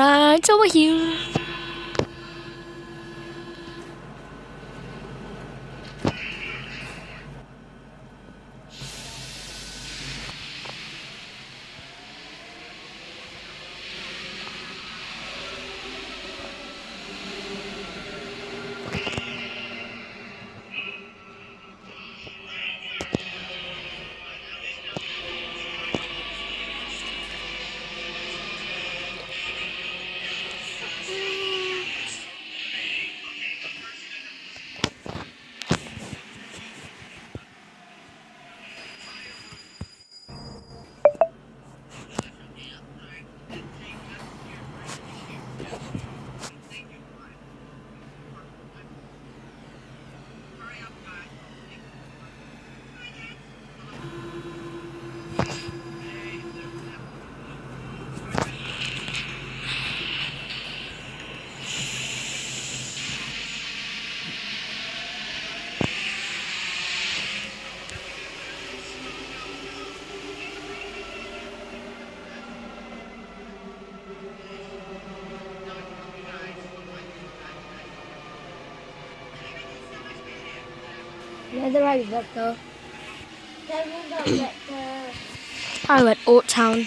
right over here. The right book though? Tell me about that. Uh, I went Old Town.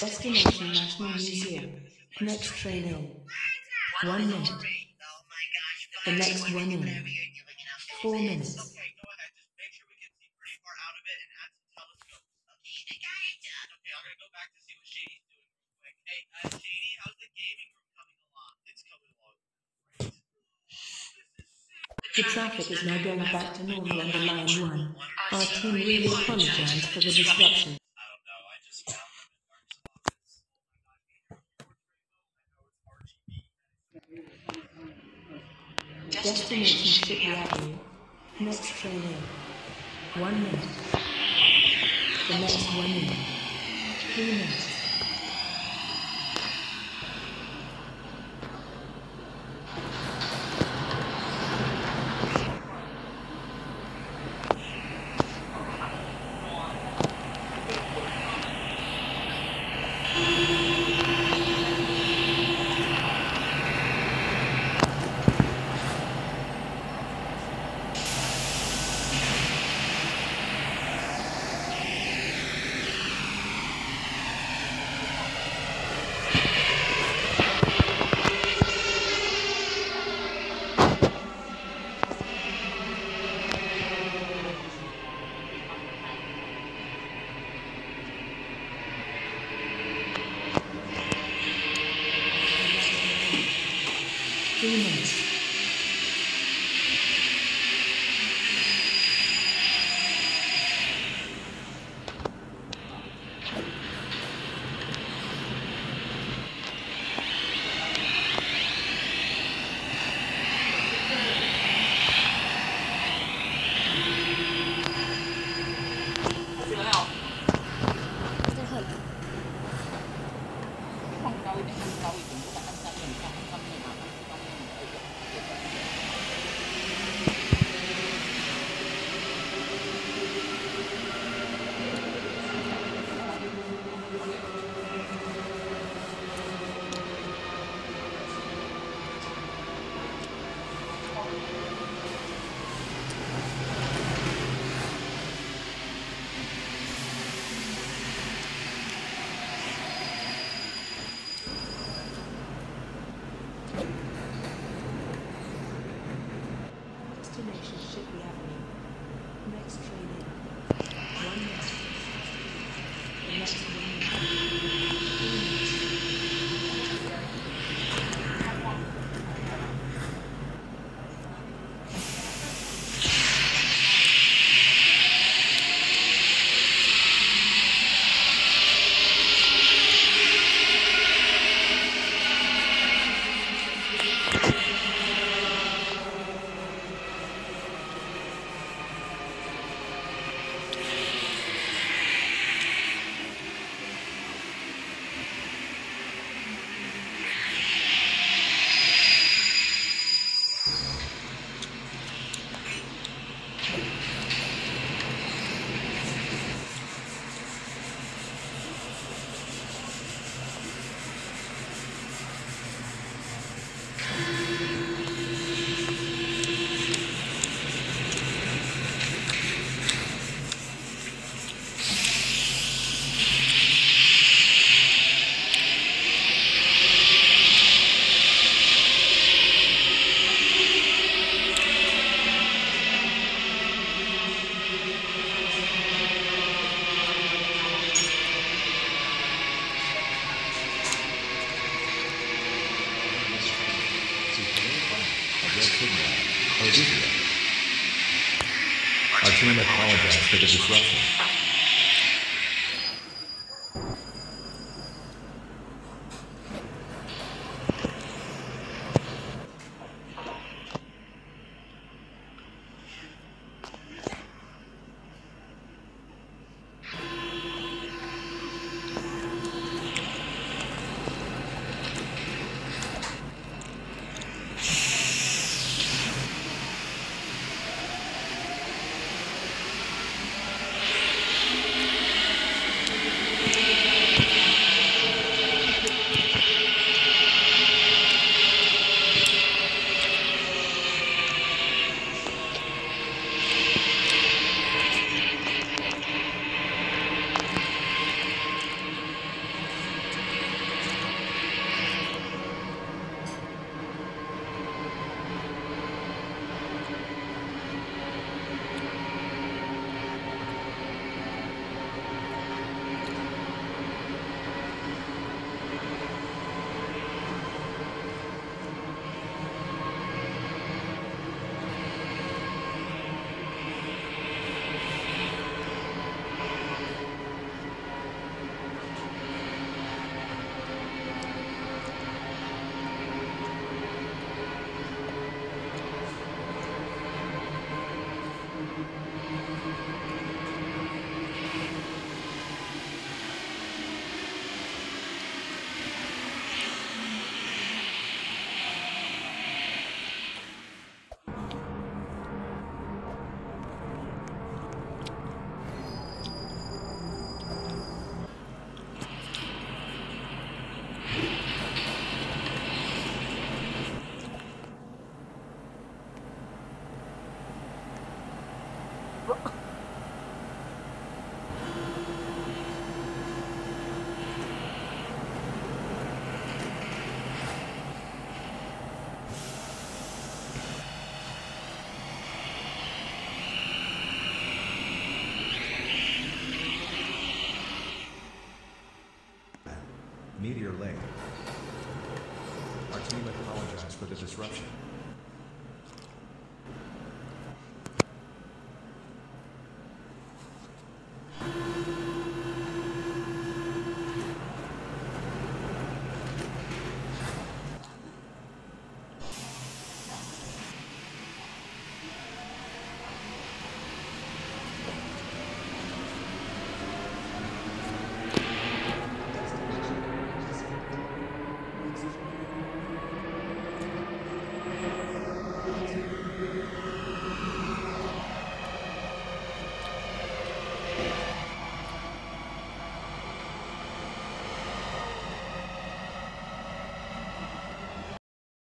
Destination National Museum. Next train in. One minute. The next one in. Four minutes. The traffic is now going back to normal under line one. Our team really apologizes for the disruption. Destination Shipley Avenue. Next train in. One minute. The next one minute. Three minutes. Three Our team apologizes for the disruption. Meteor Lane. Our team apologizes for the disruption.